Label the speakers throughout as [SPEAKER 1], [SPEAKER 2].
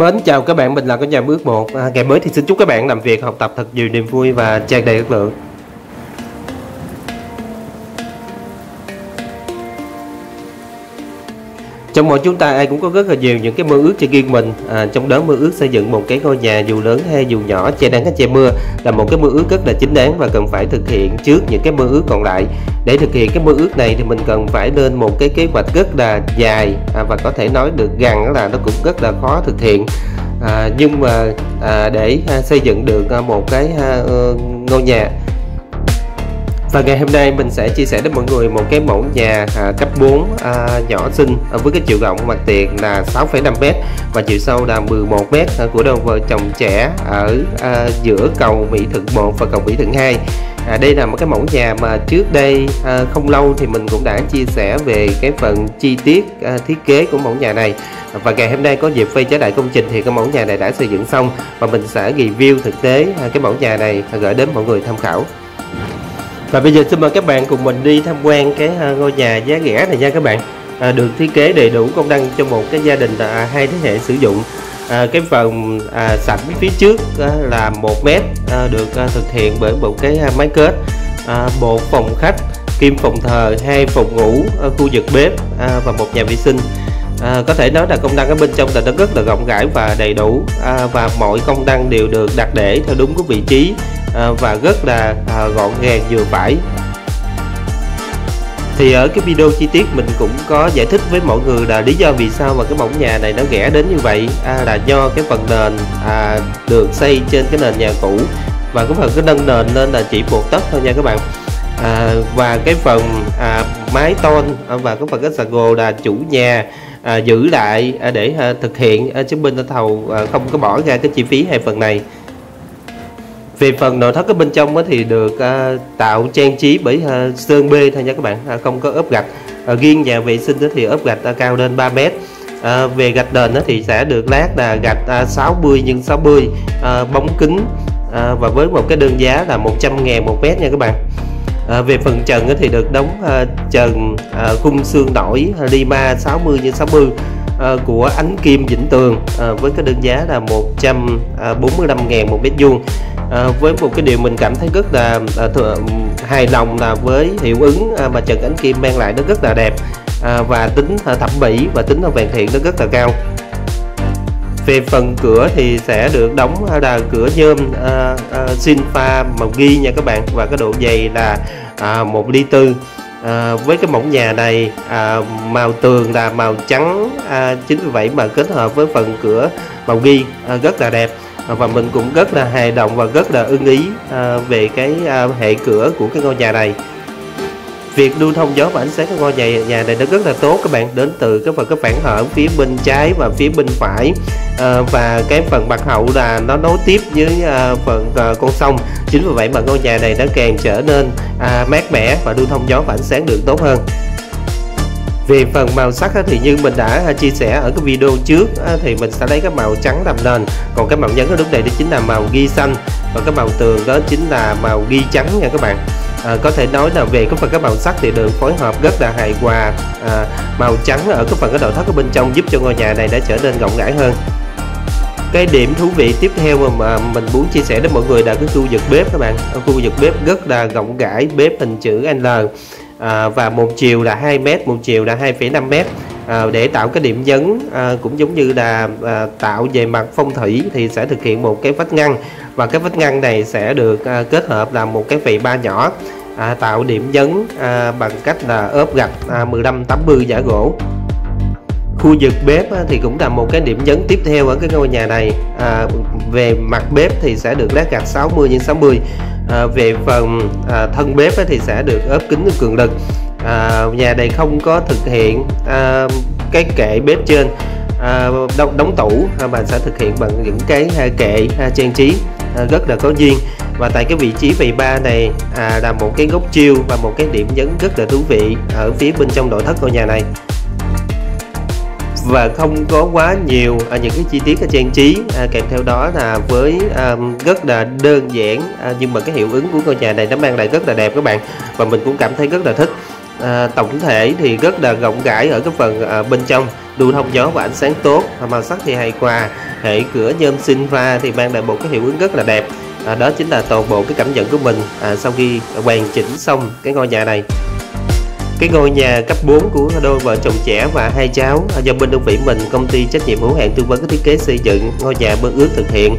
[SPEAKER 1] Mến chào các bạn, mình là con nhà bước một. À, Ngày mới thì xin chúc các bạn làm việc, học tập thật nhiều niềm vui và tràn đầy năng lượng. Trong mỗi chúng ta ai cũng có rất là nhiều những cái mơ ước cho riêng mình. À, Trong đó mơ ước xây dựng một cái ngôi nhà dù lớn hay dù nhỏ che nắng hay che mưa Là một cái mơ ước rất là chính đáng và cần phải thực hiện trước những cái mơ ước còn lại. Để thực hiện cái mơ ước này thì mình cần phải lên một cái kế hoạch rất là dài à, Và có thể nói được rằng là nó cũng rất là khó thực hiện. À, Nhưng mà à, để à, xây dựng được à, một cái à, ờ, ngôi nhà. Và ngày hôm nay mình sẽ chia sẻ đến mọi người một cái mẫu nhà à, cấp 4 à, nhỏ xinh à, với cái chiều rộng mặt tiền là 6,5m và chiều sâu là 11m à, của đôi vợ chồng trẻ ở à, giữa cầu Mỹ Thuận 1 và cầu Mỹ Thuận 2 à, đây là một cái mẫu nhà mà trước đây à, không lâu thì mình cũng đã chia sẻ về cái phần chi tiết à, thiết kế của mẫu nhà này. Và ngày hôm nay có dịp quay trở lại công trình thì cái mẫu nhà này đã xây dựng xong và mình sẽ review thực tế à, cái mẫu nhà này gửi đến mọi người tham khảo. Và bây giờ xin mời các bạn cùng mình đi tham quan cái à, ngôi nhà giá rẻ này nha các bạn. À, được thiết kế đầy đủ công năng cho một cái gia đình à, hai thế hệ sử dụng à, cái phần à, sảnh phía trước à, là một mét à, được à, thực hiện bởi một cái à, máy kết. À, một phòng khách kim phòng thờ hai phòng ngủ à, khu vực bếp à, và một nhà vệ sinh. À, có thể nói là công năng ở bên trong là nó rất là rộng rãi và đầy đủ à, và mọi công năng đều được đặt để theo đúng cái vị trí à, và rất là à, gọn gàng vừa phải thì ở cái video chi tiết mình cũng có giải thích với mọi người là lý do vì sao mà cái mỏng nhà này nó rẻ đến như vậy. À, là do cái phần nền à, được xây trên cái nền nhà cũ. Và cái phần cái nâng nền lên là chỉ một tấc thôi nha các bạn. À, và cái phần à, mái tôn à, và cái phần cái sàn gồ là chủ nhà à, giữ lại à, để à, thực hiện à, chứng minh thầu à, không có bỏ ra cái chi phí hai phần này về phần nội thất ở bên trong thì được à, tạo trang trí bởi à, sơn bê thôi nha các bạn. À, không có ốp gạch. Riêng nhà vệ sinh thì ốp gạch cao lên 3 mét. À, về gạch nền thì sẽ được lát là gạch à, 60 x 60 à, bóng kính à, và với một cái đơn giá là 100 ngàn một mét nha các bạn. À, về phần trần thì được đóng à, trần à, khung xương nổi Lima 60 x 60 à, Ờ, của ánh kim Vĩnh Tường ờ, với cái đơn giá là 145 ờ, ngàn một mét vuông. À, với một cái điều mình cảm thấy rất là à, thừa, hài lòng là với hiệu ứng à, mà Trần Ánh Kim mang lại nó rất là đẹp. À, và tính à, thẩm mỹ và tính hoàn thiện nó rất là cao. Về phần cửa thì sẽ được đóng là cửa nhôm à, à, xin pha màu ghi nha các bạn. Và cái độ dày là à, 1 ly tư à, với cái mỏng nhà này à, màu tường là màu trắng à, chính vì vậy mà kết hợp với phần cửa màu ghi à, rất là đẹp. À, và mình cũng rất là hài lòng và rất là ưng ý à, về cái à, hệ cửa của cái ngôi nhà này việc lưu thông gió và ánh sáng của ngôi nhà nhà này nó rất là tốt. Các bạn đến từ cái phần cái phản hở phía bên trái và phía bên phải. À, và cái phần mặt hậu là nó nối tiếp với à, phần à, con sông. Chính vì vậy mà ngôi nhà này nó càng trở nên à, mát mẻ và lưu thông gió và ánh sáng được tốt hơn. Về phần màu sắc thì như mình đã à, chia sẻ ở cái video trước thì mình sẽ lấy cái màu trắng làm nền. Còn cái màu nhấn ở lúc này đó chính là màu ghi xanh. Và cái màu tường đó chính là màu ghi trắng nha các bạn à, có thể nói là về cái phần các màu sắc thì được phối hợp rất là hài hòa. À, màu trắng ở cái phần cái nội thất ở bên trong giúp cho ngôi nhà này đã trở nên rộng rãi hơn. Cái điểm thú vị tiếp theo mà mình muốn chia sẻ đến mọi người là cái khu vực bếp các bạn. Ở khu vực bếp rất là rộng rãi bếp hình chữ L. À, và một chiều là 2 mét một chiều là 2,5 mét à, để tạo cái điểm nhấn à, cũng giống như là à, tạo về mặt phong thủy thì sẽ thực hiện một cái vách ngăn. Và cái vách ngăn này sẽ được à, kết hợp làm một cái vị ba nhỏ à, tạo điểm nhấn à, bằng cách là ốp gạch à, 15 80 giả gỗ. Khu vực bếp à, thì cũng là một cái điểm nhấn tiếp theo ở cái ngôi nhà này. À, về mặt bếp thì sẽ được lát gạch 60 x 60 à, về phần à, thân bếp thì sẽ được ốp kính cường lực à, nhà này không có thực hiện à, cái kệ bếp trên à, đóng, đóng tủ à, mà sẽ thực hiện bằng những cái à, kệ à, trang trí à, rất là có duyên. Và tại cái vị trí vị ba này à, là một cái gốc chiêu và một cái điểm nhấn rất là thú vị ở phía bên trong nội thất ngôi nhà này. Và không có quá nhiều à, những cái chi tiết ở trang trí à, kèm theo đó là với à, rất là đơn giản à, nhưng mà cái hiệu ứng của ngôi nhà này nó mang lại rất là đẹp các bạn. Và mình cũng cảm thấy rất là thích à, tổng thể thì rất là rộng rãi ở cái phần à, bên trong. Lưu thông gió và ánh sáng tốt màu sắc thì hài hòa. Hệ cửa nhôm sinh pha thì mang lại một cái hiệu ứng rất là đẹp. À, đó chính là toàn bộ cái cảm nhận của mình à, sau khi hoàn chỉnh xong cái ngôi nhà này. Cái ngôi nhà cấp 4 của đôi vợ chồng trẻ và hai cháu. À, do bên đơn vị mình công ty trách nhiệm hữu hạn tư vấn thiết kế xây dựng ngôi nhà mơ ước thực hiện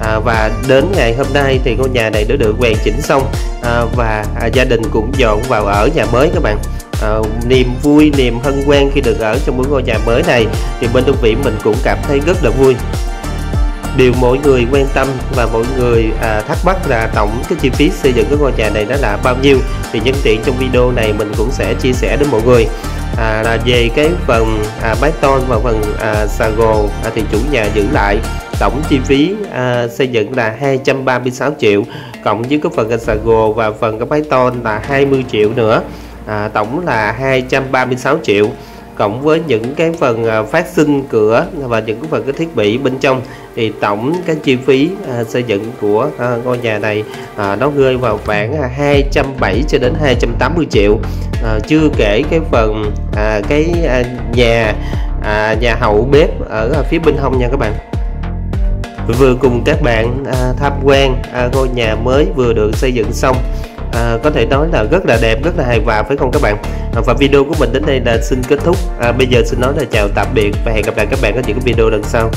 [SPEAKER 1] à, và đến ngày hôm nay thì ngôi nhà này đã được hoàn chỉnh xong. À, và à, gia đình cũng dọn vào ở nhà mới các bạn. À, niềm vui niềm hân hoan khi được ở trong một ngôi nhà mới này thì bên đơn vị mình cũng cảm thấy rất là vui. Điều mọi người quan tâm và mọi người à, thắc mắc là tổng cái chi phí xây dựng cái ngôi nhà này nó là bao nhiêu thì nhân tiện trong video này mình cũng sẽ chia sẻ đến mọi người à, là về cái phần à, mái tôn và phần à, xà gồ à, thì chủ nhà giữ lại. Tổng chi phí à, xây dựng là 236 triệu cộng với cái phần à, xà gồ và phần cái mái tôn là 20 triệu nữa. À, tổng là 236 triệu cộng với những cái phần à, phát sinh cửa và những cái phần cái thiết bị bên trong thì tổng cái chi phí à, xây dựng của à, ngôi nhà này à, nó rơi vào khoảng à, 270 cho đến 280 triệu. À, chưa kể cái phần à, cái à, nhà à, nhà hậu bếp ở à, phía bên hông nha các bạn. Vừa cùng các bạn à, tham quan à, ngôi nhà mới vừa được xây dựng xong à, có thể nói là rất là đẹp rất là hài hòa phải không các bạn? À, và video của mình đến đây là xin kết thúc. À, bây giờ xin nói là chào tạm biệt và hẹn gặp lại các bạn ở những video lần sau.